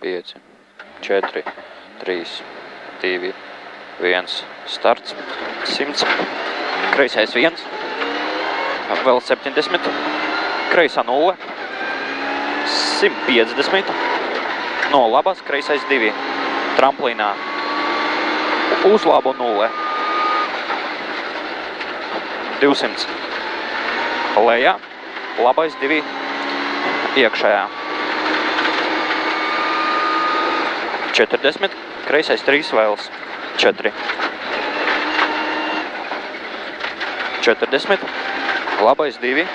5, 4, 3, 2, 1, starts, 100, kreisais 1, vēl 70, kreisā 0, 150, no labās kreisais 2, tramplīnā, uz labu 0, 200, lejā, labais 2, iekšējā. 40, kreisais 3 vēls, 4. 40, labais 2,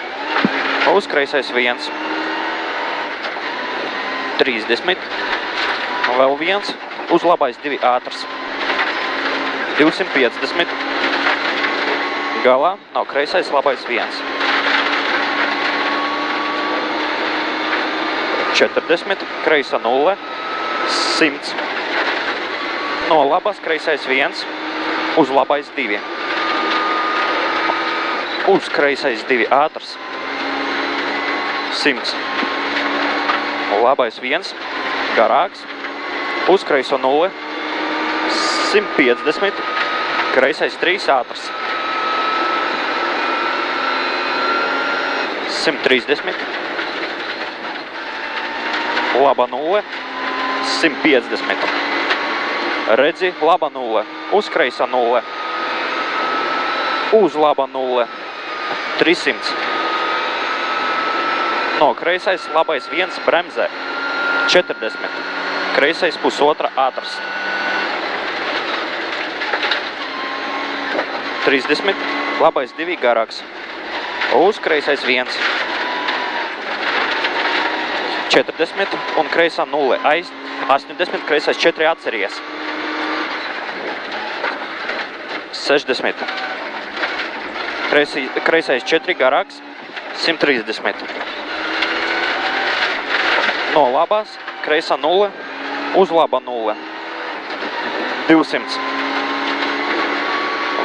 uz kreisais 1. 30, vēl 1, uz labais 2 ātrs. 250, galā nav kreisais labais 1. 40, kreisa 0, 100. No labas kreisais 1, uz labais 2. Uz kreisais 2 ātrs. 100. Labais 1, garāks. Uz kreiso 0, 150. Kreisais 3 ātrs. 130. Laba 0, 150. Redzi, laba 0, uz kreisa 0, uz laba 0, 300. No kreisais labais 1 bremzē, 40. Kreisais pusotra ātrs. 30. Labais 2 garāks. Uz kreisais 1. 40 un kreisā 0. Aiz 80, kreisais 4 atceries. 60. Kreisī, kreisais 4 garāks. 130. No labās, kreisā 0, uz laba 0. 200.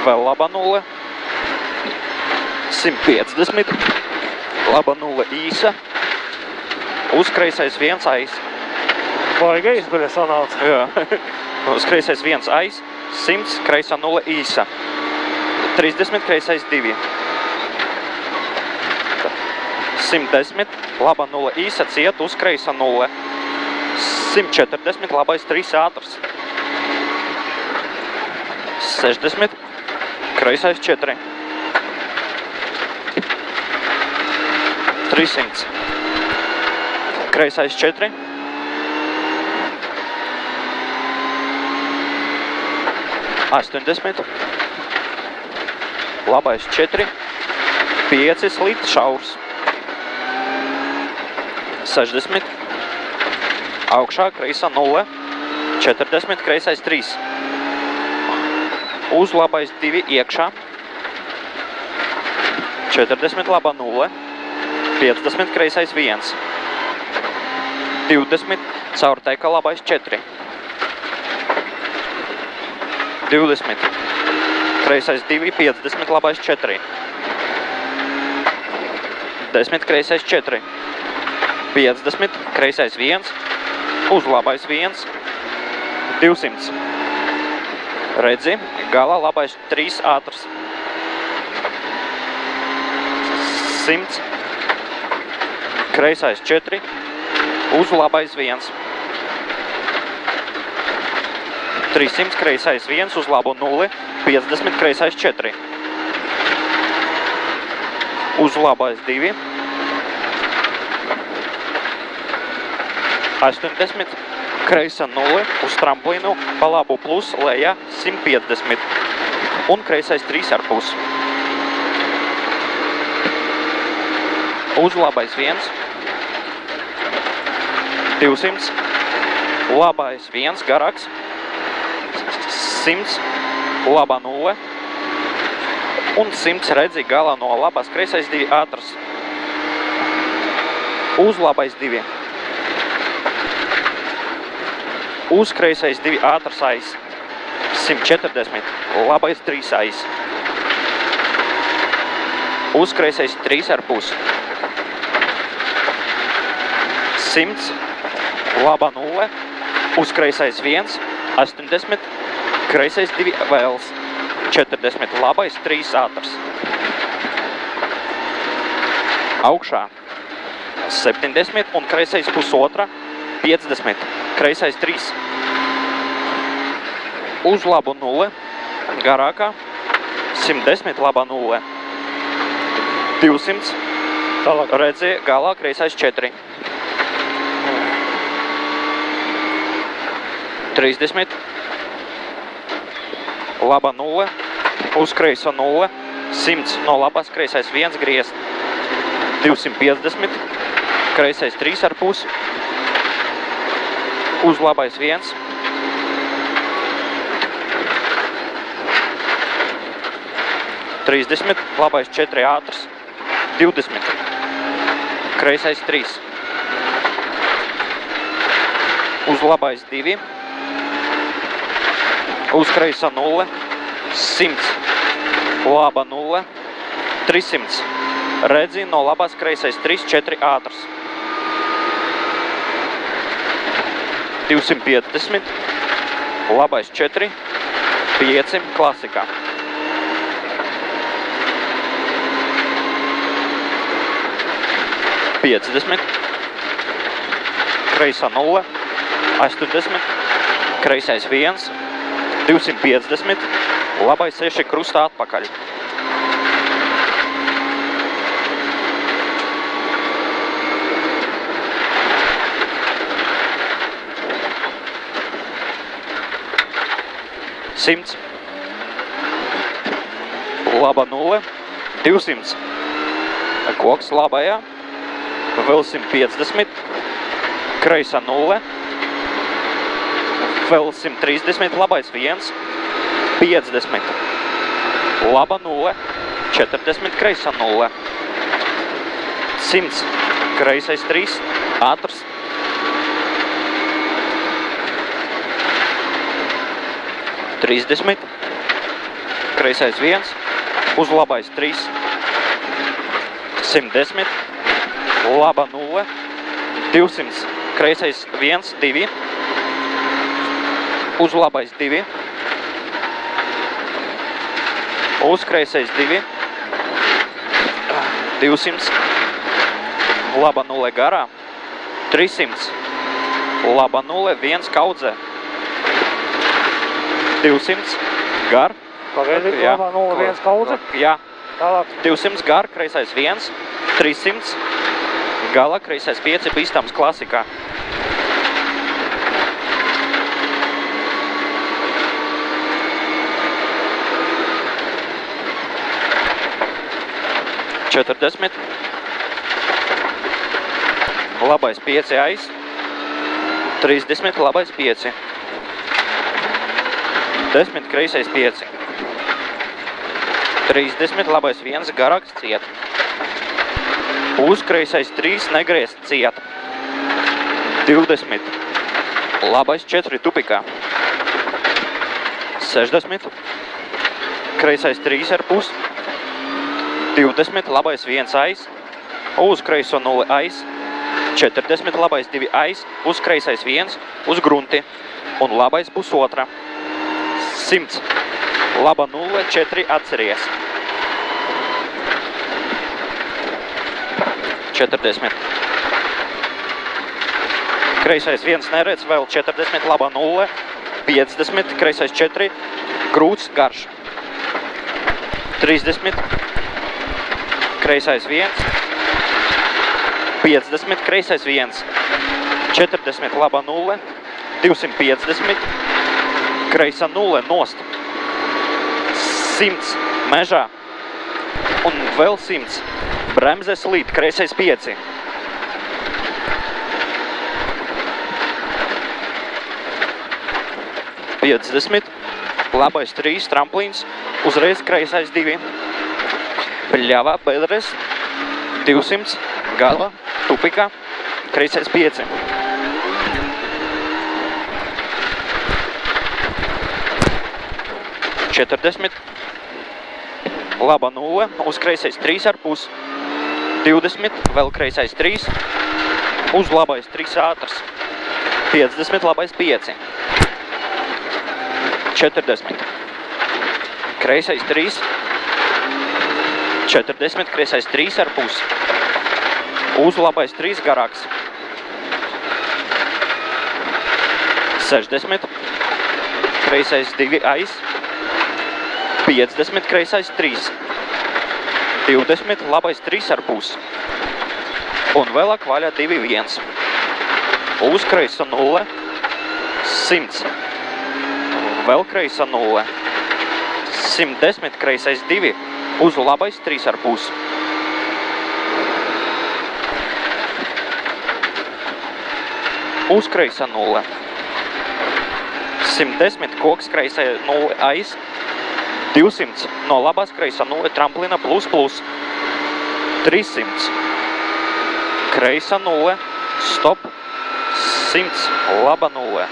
Vēl laba 0. 150. Laba 0 īsa. Uz kreisais viens aiz. Baigi izguļa sanāca. Jā. Uz kreisais viens aiz. 100, kreisā 0 īsa. 30, kreisais 2. 110, laba 0 īsa ciet, uz kreisa 0. 140, labais 3 ātrs. 60, kreisais 4. 300. Kreisais 4. Astoņdesmit. Labais 4. 5 slīts šaurs. 60. Augšā kreisā 0. 40. Kreisais 3. Uz labais 2 iekšā. 40. Laba 0. 50. Kreisais 1. 20. Caur teika labais 4. 20. Kreisais 2. 50. Labais 4. 10. Kreisais 4. 50, kreisais 1, uz labais 1, 200. Redzi, galā labais 3 ātrs. 100, kreisais 4, uz labais 1. 300, kreisais 1, uz labu 0, 50, kreisais 4. Uz labais 2, 80, kreisa 0, uz tramplīnu, pa labu plus, lejā 150 un kreisais 3 ar pus. Uz labais 1, 200, labais 1, garāks, 100, laba 0 un 100 redzi galā no labās kreisais 2 ātrs. Uz labais 2. Uz kreisais 2 ātrs aiz. 140. Labais 3 aiz. Uz kreisais 3 ar pus. 100. Laba 0. uz kreisais 1, 80, kreisais 2 vēls, 40, labais 3 ātrs. Augšā 70 un kreisais pusotra 50, kreisais 3. Uz labu 0, garākā 110, labā 0. 200, Tālāk. redzi, galā kreisais 4. 30, laba 0, uz kreiso 0, 100 no labās kreisais 1 griezt, 250, kreisais 3 ar pusi, uz labais 1, Trīsdesmit, labais četri ātrs, divdesmit, kreisais trīs, uz labais divi, uz kreisa nulle, simts, laba nulle, trisimts, redzi no labās kreisais trīs, četri ātrs, 250, labais 4, 5 klasikā. Piecdesmit, kreisā nulle, 80, kreisais viens, 250, labais 6 krustā atpakaļ. Simts, laba nulle, 200, koks labajā, vēl 150, kreisā nulle, vēl 130, labais 1, 50, laba nulle, 40, kreisā nulle, 100, kreisais 3, ātrs, Trīsdesmit, kreisais viens, uz labais trīs, simt desmit, laba nulle, divsimts, kreisais viens, divi, uz labais divi, uz kreisais divi, divsimts, laba nulle garā, trisimts, laba nulle, viens kaudzē, 200 gar. Pagaidi, labā 0,1 kaudze. Jā, Tālāk. 200 gar, kreisais 1, 300, gala, kreisais 5, bīstams klasikā. Četrdesmit. Labais 5 aiz. 30, labais 5. 10, kreisais 5. 30, labais 1, garāks ciet. Uzkreisais 3, negriezt ciet. 20, labais 4, tupikā. 60, kreisais 3 ar pus. 20, labais 1 aiz. Uz kreiso 0 aiz. 40, labais 2 aiz. Uz kreisais 1, uz grunti. Un labais pusotra. 100. Laba 0, 4 atceries. 40. Kreisais 1 neredz, vēl 40, laba 0, 50, kreisais 4, grūts, garš. 30, kreisais 1, 50, kreisais 1, 40, laba 0, 250, kreisa 0, nost. 100 mežā. Un vēl 100 bremzes līd, kreisais 5. Piecdesmit, labais 3, tramplīns, uzreiz kreisais 2. Pļavā, bedres, 200, gala, tupikā, kreisais 5. Četrdesmit, laba 0, uz kreisais 3 ar pus, 20, vēl kreisais 3, uz labais 3 ātrs, 50, labais 5. 40. Kreisais 3. 40, kreisais 3 ar pusi. Uz labais 3 garāks. 60. Kreisais 2 aiz. 50, kreisais 3. 20, labais 3 ar pusi. Un vēlāk vaļā 2, 1. Uz kreisa 0. 100. Vēl kreisa 0. 110, kreisais 2. Uz labais 3 ar pusi. Uz kreisa 0. 110, koks kreisai 0 aiz. 200 no labās kreisā 0 tramplina plus plus. 300. Kreisa 0. Stop. 100. Laba 0.